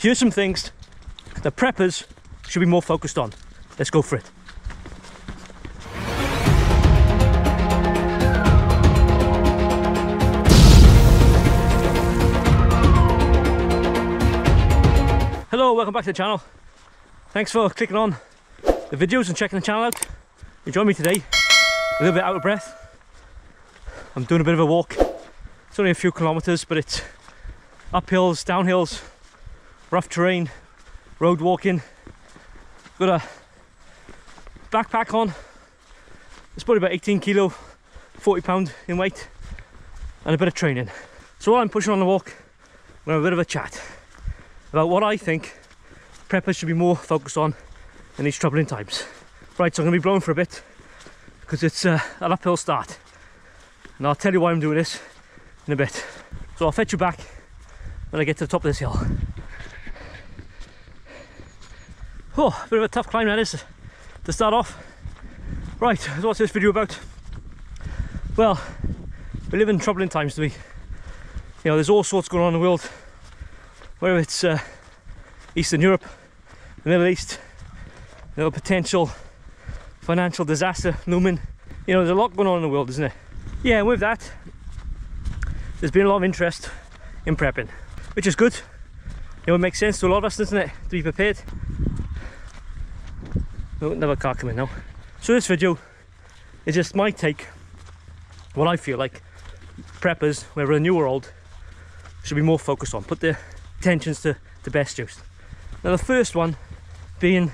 Here's some things that preppers should be more focused on. Let's go for it. Hello, welcome back to the channel. Thanks for clicking on the videos and checking the channel out. You join me today, a little bit out of breath. I'm doing a bit of a walk. It's only a few kilometers, but it's up hills, down hills, rough terrain, road walking. Got a backpack on. It's probably about 18 kilo, 40 pound in weight, and a bit of training. So while I'm pushing on the walk, we're have a bit of a chat about what I think preppers should be more focused on in these troubling times. Right, so I'm to be blowing for a bit because it's uh, an uphill start. And I'll tell you why I'm doing this in a bit. So I'll fetch you back when I get to the top of this hill. Oh, a bit of a tough climb that is to start off. Right, what's this video about? Well, we live in troubling times to me. You know, there's all sorts going on in the world whether it's uh, Eastern Europe, the Middle East, you know, potential financial disaster looming. You know, there's a lot going on in the world, isn't it? Yeah, and with that, there's been a lot of interest in prepping, which is good. You know, it makes sense to a lot of us, doesn't it, to be prepared. Oh, another car coming now. So this video is just my take, what I feel like preppers, whether new or old, should be more focused on. Put the attentions to the best use. Now the first one being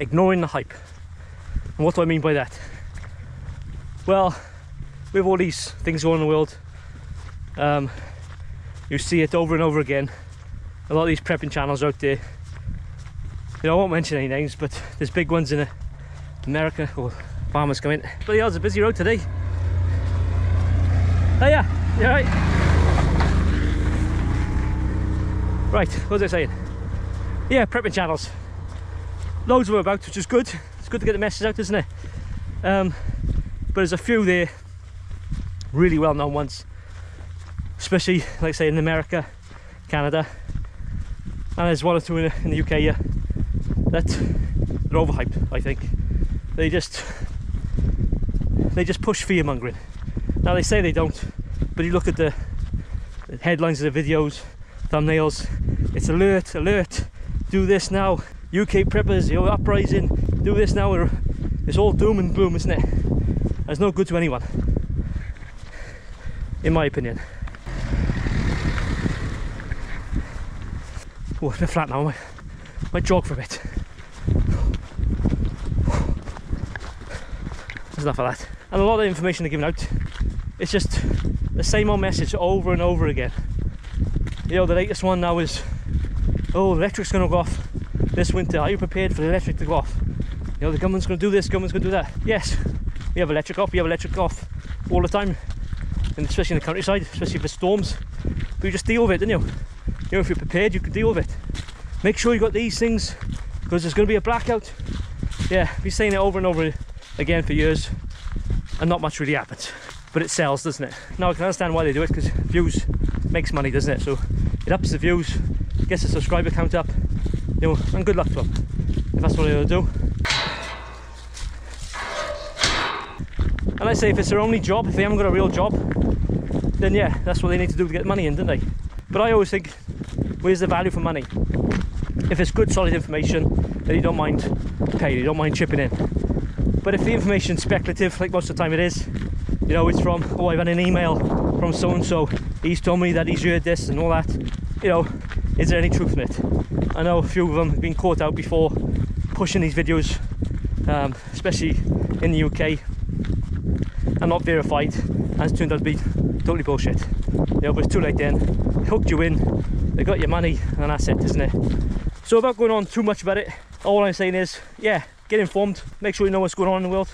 ignoring the hype. And what do I mean by that? Well, with all these things going on in the world, um, you see it over and over again. A lot of these prepping channels out there. You know, I won't mention any names, but there's big ones in America. or farmers coming. But yeah, it's a busy road today. Oh yeah, you right? Right, what was I saying? Yeah, prepping channels. Loads of them about, which is good. It's good to get the message out, isn't it? Um, but there's a few there, really well known ones, especially, like I say, in America, Canada, and there's one or two in, in the UK here that they're overhyped, I think. They just they just push fear mongering. Now they say they don't, but you look at the, headlines of the videos, thumbnails, it's alert, alert, do this now. UK preppers, you're uprising, do this now. It's all doom and gloom, isn't it? It's no good to anyone, in my opinion. Oh, bit flat now. I might jog for a bit. Enough of that. And a lot of information they're giving out, it's just the same old message over and over again. You know, the latest one now is oh, the electric's going to go off this winter. Are you prepared for the electric to go off? You know, the government's going to do this, government's going to do that. Yes, we have electric off, we have electric off all the time, and especially in the countryside, especially for storms. But you just deal with it, don't you? You know, if you're prepared, you can deal with it. Make sure you've got these things because there's going to be a blackout. Yeah, we've saying it over and over again for years, and not much really happens. But it sells, doesn't it? Now I can understand why they do it because views makes money, doesn't it? So it ups the views, gets the subscriber count up, you know, and good luck to them if that's what they'll do. And I say if it's their only job, if they haven't got a real job, then yeah, that's what they need to do to get money in, don't they? But I always think, where's the value for money? If it's good, solid information, then you don't mind paying, you don't mind chipping in. But if the information's speculative, like most of the time it is, you know, it's from, oh, I've had an email from so and so, he's told me that he's heard this and all that, you know, is there any truth in it? I know a few of them have been caught out before pushing these videos, um, especially in the UK, and not verified, and it's turned out to be totally bullshit. You know, but it's too late then. They hooked you in, they got your money, and that's it, isn't it? So without going on too much about it, all I'm saying is, yeah, get informed, make sure you know what's going on in the world,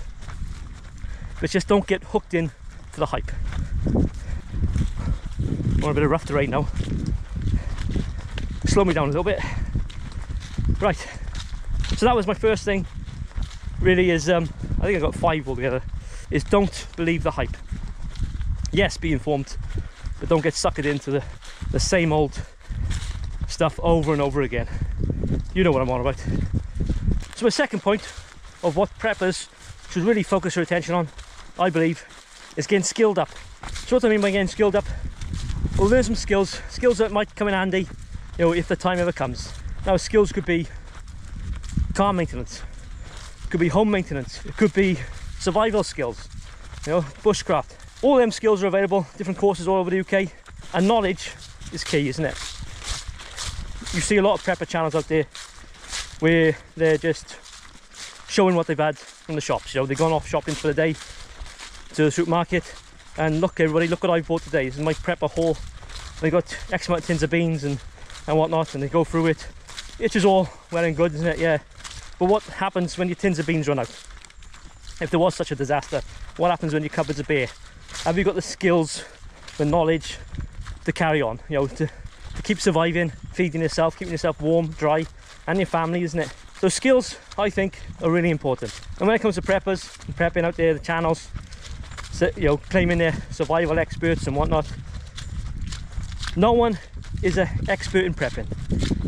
but just don't get hooked in to the hype. On a bit of rough terrain now slow me down a little bit. Right, so that was my first thing. Really is, um, I think I got five altogether. Is don't believe the hype. Yes, be informed, but don't get suckered into the, the same old stuff over and over again. You know what I'm on about. So my second point of what preppers should really focus their attention on, I believe, is getting skilled up. So what I mean by getting skilled up? Well, learn some skills, skills that might come in handy, you know, if the time ever comes. Now, skills could be car maintenance, could be home maintenance, it could be survival skills, you know, bushcraft. All them skills are available, different courses all over the UK, and knowledge is key, isn't it? You see a lot of prepper channels out there where they're just showing what they've had from the shops. You know, they've gone off shopping for the day to the supermarket, and look, everybody, look what I've bought today. This is my prepper haul. They got X amount of tins of beans and and whatnot, and they go through it. It's is all well and good, isn't it? Yeah. But what happens when your tins of beans run out? If there was such a disaster, what happens when your cupboards are bare? Have you got the skills, the knowledge to carry on? You know, to, to keep surviving, feeding yourself, keeping yourself warm, dry, and your family, isn't it? So skills, I think, are really important. And when it comes to preppers, prepping out there, the channels, you know, claiming they're survival experts and whatnot, no one is an expert in prepping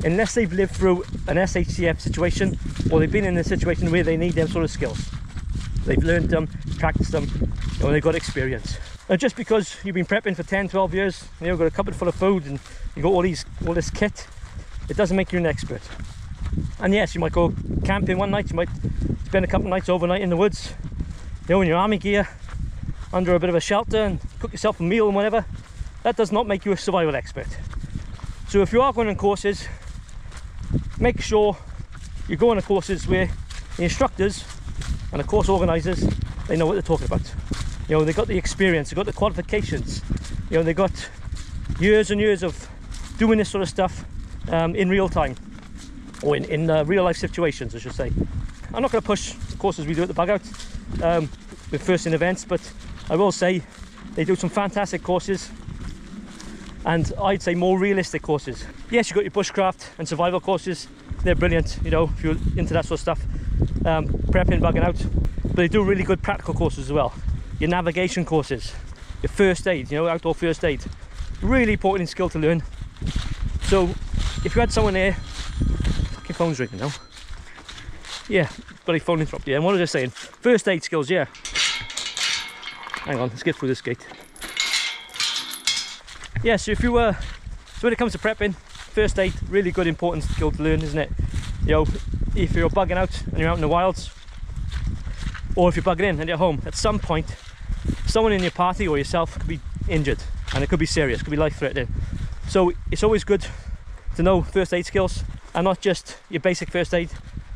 unless they've lived through an SHTF situation or they've been in a situation where they need them sort of skills. They've learned them, practiced them, or they've got experience. And just because you've been prepping for 10, 12 years, you know, got a cupboard full of food and you've got all these all this kit, it doesn't make you an expert. And yes, you might go camping one night, you might spend a couple of nights overnight in the woods, you know, in your army gear, under a bit of a shelter and cook yourself a meal and whatever. That does not make you a survival expert. So if you are going on courses, make sure you go on the courses where the instructors and the course organisers, they know what they're talking about. You know, they've got the experience, they've got the qualifications, you know, they've got years and years of doing this sort of stuff um, in real time, or in, in uh, real life situations, I should say. I'm not going to push the courses we do at the bug out um, with first in events, but I will say they do some fantastic courses and I'd say more realistic courses. Yes, you've got your bushcraft and survival courses, they're brilliant, you know, if you're into that sort of stuff, um, prepping, bugging out, but they do really good practical courses as well. Your navigation courses, your first aid, you know, outdoor first aid, really important skill to learn. So if you had someone there, phone's ringing now. Yeah, bloody phone interrupted. Yeah, and what was I saying? First aid skills, yeah. Hang on, let's get through this gate yeah so if you were so when it comes to prepping first aid really good important skill to learn isn't it you know if you're bugging out and you're out in the wilds or if you're bugging in and you're home at some point someone in your party or yourself could be injured and it could be serious could be life-threatening so it's always good to know first aid skills and not just your basic first aid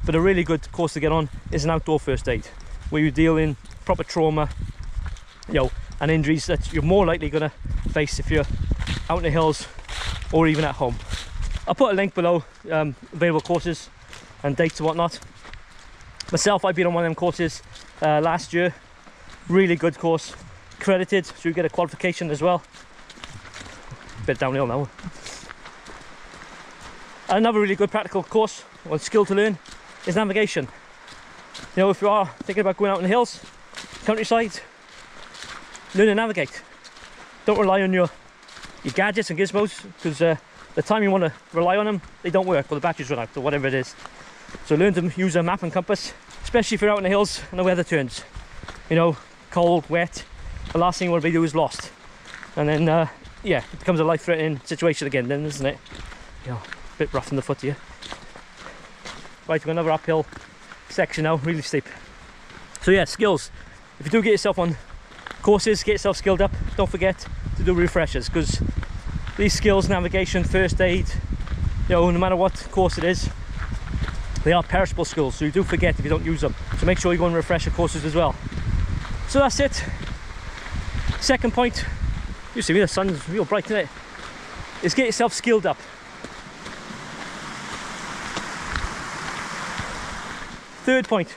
but a really good course to get on is an outdoor first aid where you deal in proper trauma you know and injuries that you're more likely going to face if you're out in the hills or even at home. I'll put a link below, um, available courses and dates and whatnot. Myself, I've been on one of them courses uh, last year. Really good course, credited, so you get a qualification as well. Bit downhill now. Another really good practical course, or skill to learn, is navigation. You know, if you are thinking about going out in the hills, countryside, learn to navigate. Don't rely on your your gadgets and gizmos because uh, the time you want to rely on them they don't work or the batteries run out or whatever it is. So learn to use a map and compass especially if you're out in the hills and the weather turns. You know cold wet the last thing you want to be do is lost. And then uh, yeah it becomes a life-threatening situation again then isn't it? You know bit rough in the foot here right we've another uphill section now really steep so yeah skills if you do get yourself on courses get yourself skilled up don't forget to do refreshers because these skills, navigation, first aid, you know, no matter what course it is, they are perishable skills, so you do forget if you don't use them. So make sure you go and refresh your courses as well. So that's it. Second point, you see me, the sun's real bright today, is get yourself skilled up. Third point,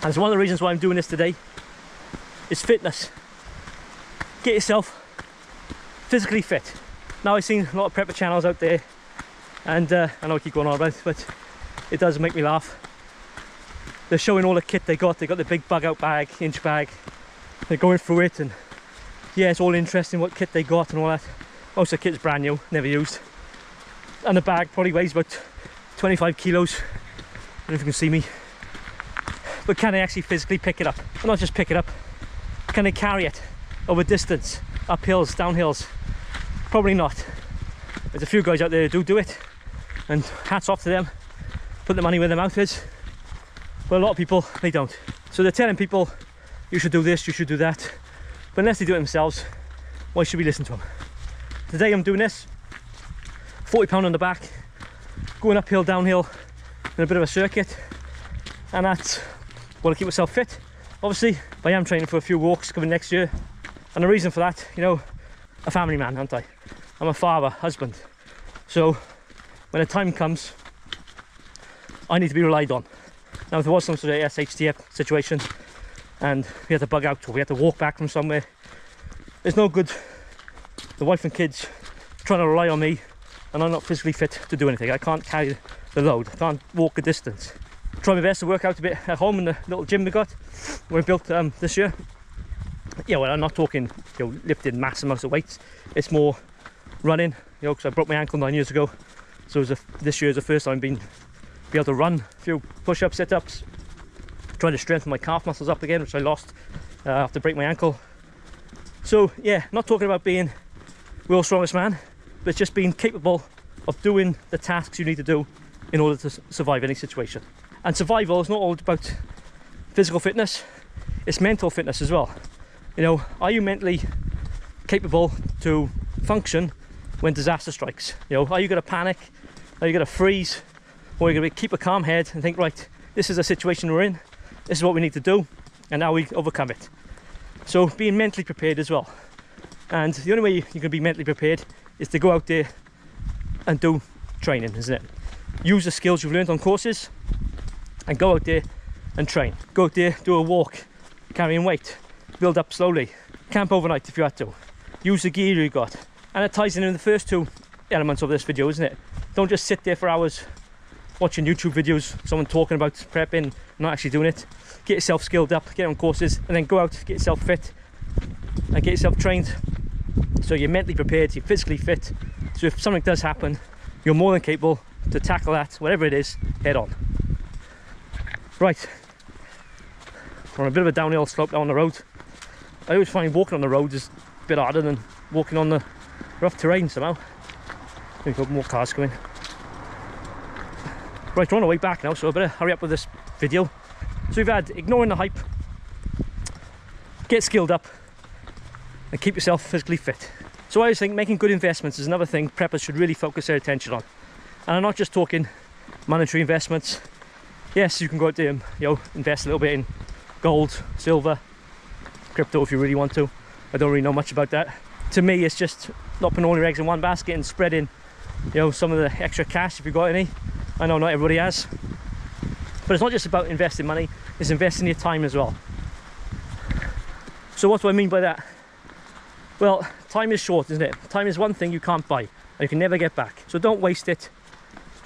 and it's one of the reasons why I'm doing this today, is fitness get yourself physically fit. Now I've seen a lot of prepper channels out there and uh, I know I keep going on about it, but it does make me laugh. They're showing all the kit they got. They got the big bug out bag, inch bag. They're going through it and yeah, it's all interesting what kit they got and all that. Of the kit's brand new, never used. and the bag probably weighs about 25 kilos. I if you can see me. But can they actually physically pick it up? And not just pick it up, can they carry it over distance, up hills, down hills? Probably not. There's a few guys out there who do do it, and hats off to them. Put the money where their mouth is. But a lot of people, they don't. So they're telling people, you should do this, you should do that. But unless they do it themselves, why should we listen to them? Today I'm doing this, 40 pound on the back, going uphill, downhill, in a bit of a circuit. And that's want to keep myself fit. Obviously, I am training for a few walks coming next year. And the reason for that, you know, a family man, aren't I? I'm a father, husband. So when the time comes, I need to be relied on. Now, if there was some sort of SHTF situation and we had to bug out or we had to walk back from somewhere, it's no good the wife and kids trying to rely on me and I'm not physically fit to do anything. I can't carry the load, I can't walk a distance. Try my best to work out a bit at home in the little gym we got, we built um, this year. Yeah, well, I'm not talking you know, lifting massive amounts of weights. It's more running, you know, because I broke my ankle nine years ago. So a, this year is the first time been be able to run a few push-ups, sit-ups, trying to strengthen my calf muscles up again, which I lost uh, after break my ankle. So yeah, not talking about being world's strongest man, but just being capable of doing the tasks you need to do in order to survive any situation. And survival is not all about physical fitness, it's mental fitness as well. You know, are you mentally capable to function when disaster strikes? You know, are you going to panic? Are you going to freeze? Or are you going to keep a calm head and think, right, this is the situation we're in, this is what we need to do, and now we overcome it. So being mentally prepared as well. And the only way you can be mentally prepared is to go out there and do training, isn't it? Use the skills you've learned on courses and go out there and train. Go out there, do a walk, carrying weight, build up slowly, camp overnight if you had to, use the gear you got. And it ties in in the first two elements of this video, isn't it? Don't just sit there for hours watching YouTube videos, someone talking about prepping, not actually doing it. Get yourself skilled up, get on courses, and then go out, get yourself fit, and get yourself trained. So you're mentally prepared, you're physically fit. So if something does happen, you're more than capable to tackle that, whatever it is, head on. Right, we're on a bit of a downhill slope down the road. I always find walking on the road is a bit harder than walking on the rough terrain somehow. We've got more cars coming. Right, we're on our way back now, so I better hurry up with this video. So we've had ignoring the hype, get skilled up, and keep yourself physically fit. So I always think making good investments is another thing preppers should really focus their attention on. And I'm not just talking monetary investments, yes, you can go out there and um, you know invest a little bit in gold, silver, crypto if you really want to. I don't really know much about that. To me, it's just not putting all your eggs in one basket and spreading, you know, some of the extra cash if you've got any. I know not everybody has, but it's not just about investing money; it's investing your time as well. So what do I mean by that? Well, time is short, isn't it? Time is one thing you can't buy and you can never get back. So don't waste it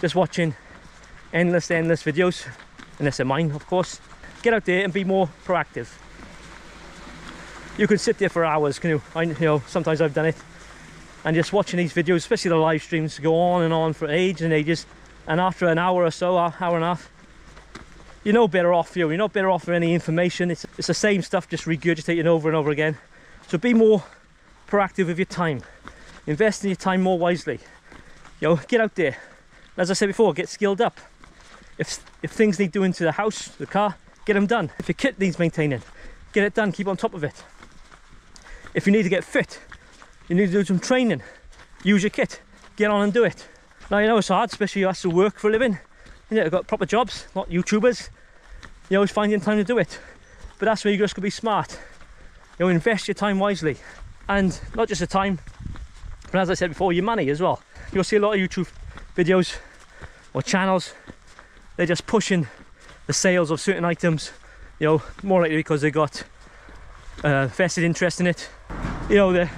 just watching endless, endless videos, unless they're mine, of course. Get out there and be more proactive. You can sit there for hours, can you? I, you know, sometimes I've done it, and just watching these videos, especially the live streams, go on and on for ages and ages. And after an hour or so, uh, hour and a half, you're no better off. You you're not better off for any information. It's it's the same stuff, just regurgitating over and over again. So be more proactive with your time. Invest in your time more wisely. You know, get out there. As I said before, get skilled up. If, if things need doing to the house, the car, get them done. If your kit needs maintaining, get it done, keep on top of it. If you need to get fit, you need to do some training, use your kit, get on and do it. Now you know it's hard, especially you have to work for a living. You know, you've got proper jobs, not YouTubers. You always finding time to do it. But that's where you just gotta be smart. You know, invest your time wisely. And not just the time, but as I said before, your money as well. You'll see a lot of YouTube videos or channels they're just pushing the sales of certain items you know more likely because they got uh, vested interest in it. You know they're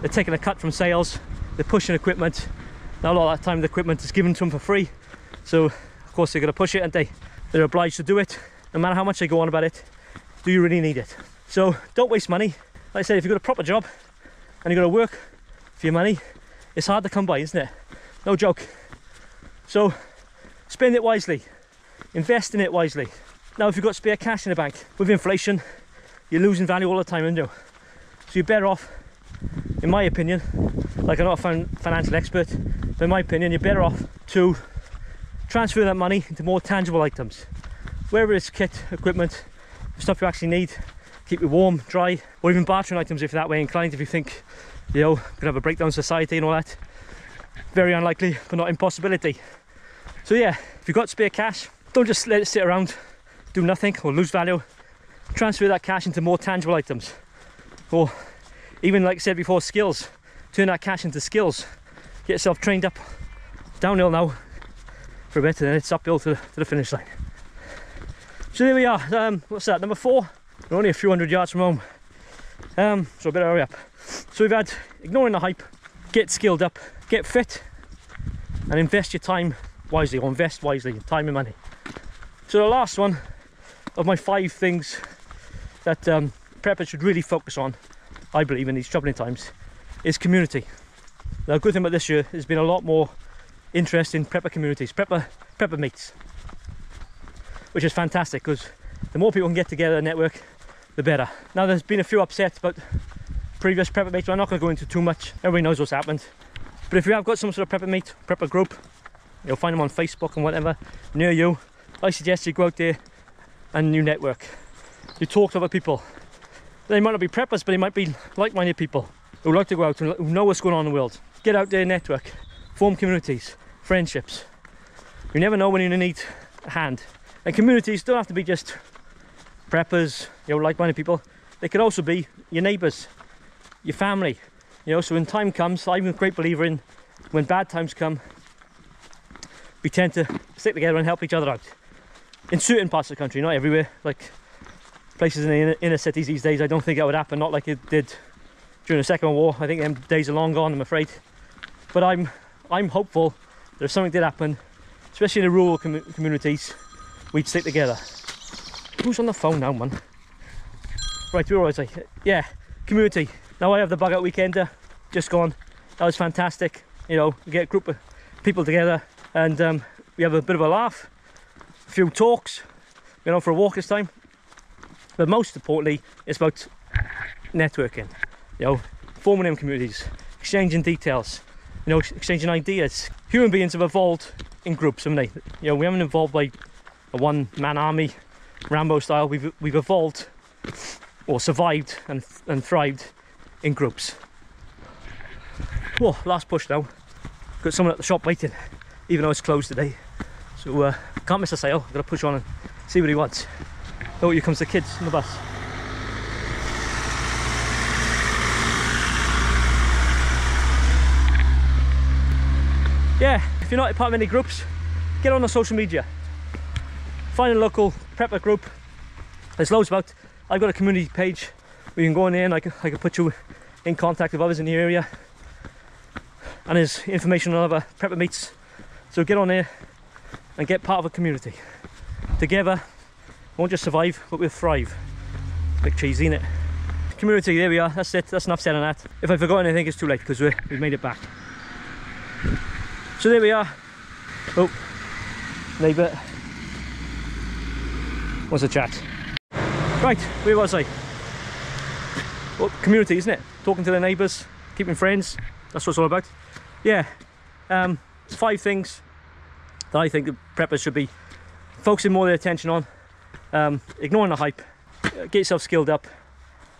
they're taking a cut from sales they're pushing equipment. Now a lot of that time the equipment is given to them for free. So of course they're going to push it and they they're obliged to do it. No matter how much they go on about it do you really need it? So don't waste money. Like i said if you've got a proper job and you've got to work for your money it's hard to come by isn't it? No joke So spend it wisely, invest in it wisely. Now, if you've got spare cash in the bank, with inflation, you're losing value all the time, aren't you? So you're better off, in my opinion, like I'm not a financial expert, but in my opinion, you're better off to transfer that money into more tangible items. Wherever it's kit, equipment, stuff you actually need, keep you warm, dry, or even bartering items if you're that way inclined, if you think, you know, could have a breakdown society and all that. Very unlikely, but not impossibility. So yeah, if you've got spare cash, don't just let it sit around, do nothing or lose value. Transfer that cash into more tangible items. Or even like I said before, skills. Turn that cash into skills. Get yourself trained up. Downhill now for a bit and then it's uphill to, to the finish line. So there we are. Um, what's that? Number four. We're only a few hundred yards from home. Um, so I better hurry up. So we've had ignoring the hype, get skilled up, get fit, and invest your time wisely, or invest wisely, in time and money. So the last one of my five things that um, preppers should really focus on, I believe, in these troubling times, is community. The good thing about this year has been a lot more interest in prepper communities, prepper prepper meets, which is fantastic because the more people can get together and network, the better. Now there's been a few upsets about previous prepper but I'm not going to go into too much. Everybody knows what's happened. But if you have got some sort of prepper mate, prepper group, you'll find them on Facebook and whatever near you. I suggest you go out there and you network. You talk to other people. They might not be preppers, but they might be like-minded people who like to go out and who know what's going on in the world. Get out there, network, form communities, friendships. You never know when you're gonna need a hand. And communities don't have to be just preppers, you know, like-minded people. They could also be your neighbours, your family. You know, so when time comes, I'm a great believer in when bad times come, we tend to stick together and help each other out. In certain parts of the country, not everywhere. Like places in the inner, inner cities these days, I don't think that would happen. Not like it did during the Second World War. I think them days are long gone. I'm afraid. But I'm I'm hopeful that if something did happen, especially in the rural com communities, we'd stick together. Who's on the phone now, man? Right, we are always like, yeah, community. Now I have the bug out weekender, uh, just gone. That was fantastic. You know, get a group of people together and um, we have a bit of a laugh, a few talks, you know, for a walk this time. But most importantly, it's about networking, you know, forming them communities, exchanging details, you know, exchanging ideas. Human beings have evolved in groups, haven't they? You know, we haven't evolved like a one-man army, Rambo style. We've we've evolved or survived and and thrived in groups. Oh, last push now. Got someone at the shop waiting, even though it's closed today. So uh, can't miss a sale. I've got to push on and see what he wants. Oh, here comes the kids on the bus. Yeah, if you're not a part of any groups, get on the social media. Find a local prepper group. There's loads about. I've got a community page where you can go in there and I can, I can put you in contact with others in the area. And there's information on other prepper meets. So get on there and get part of a community. Together, we won't just survive, but we'll thrive. Big cheesy, innit? Community, there we are. That's it. That's enough said on that. If I forgot anything, it's too late because we've made it back. So there we are. Oh, neighbour. What's the chat? Right, where was I? Well, community, isn't it? Talking to the neighbours, keeping friends. That's what it's all about. Yeah, um, five things that I think the preppers should be focusing more of their attention on. Um, ignoring the hype, get yourself skilled up,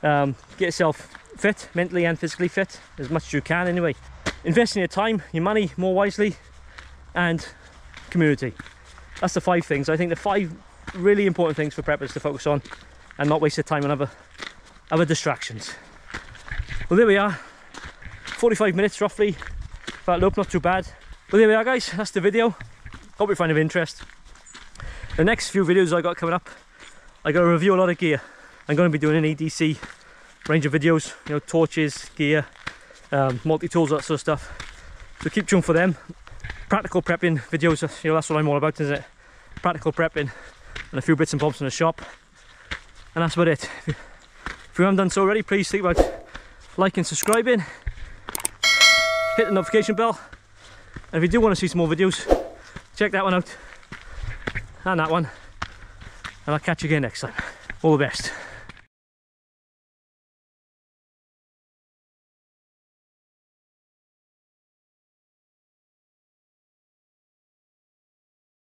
um, get yourself fit, mentally and physically fit, as much as you can anyway. Invest in your time, your money more wisely, and community. That's the five things. I think the five really important things for preppers to focus on and not waste their time on other, other distractions. Well, there we are. 45 minutes roughly. That loop, not too bad. Well, there we are, guys. That's the video. Hope you find it of interest. The next few videos I got coming up, I got to review a lot of gear. I'm going to be doing an EDC range of videos, you know, torches, gear, um, multi-tools, that sort of stuff. So keep tuned for them. Practical prepping videos, you know, that's what I'm all about, isn't it? Practical prepping and a few bits and bobs in the shop. And that's about it. If you haven't done so already, please think about liking, subscribing, hit the notification bell. And if you do want to see some more videos, check that one out. And that one. And I'll catch you again next time. All the best